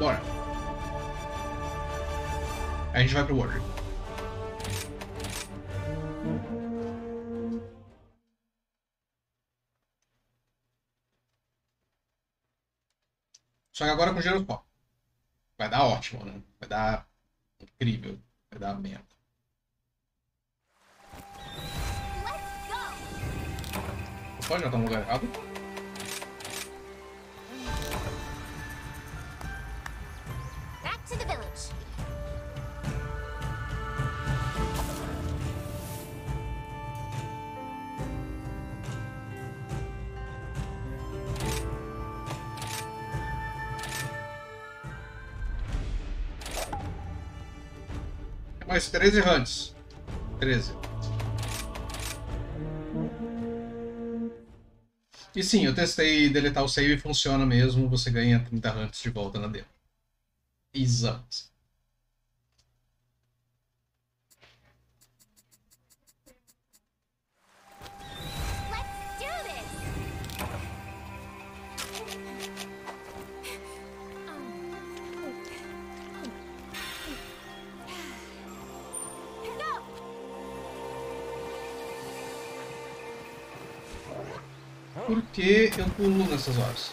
Bora. A gente vai pro Warrior. Só que agora com giroscópio. Vai dar ótimo, né? Vai dar incrível. Vai dar merda. Opa, já tá no lugar errado. Mais 13 hunts. 13. E sim, eu testei deletar o save e funciona mesmo. Você ganha 30 hunts de volta na demo. Exato. Por que eu pulo nessas horas?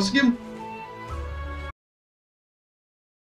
Мозги.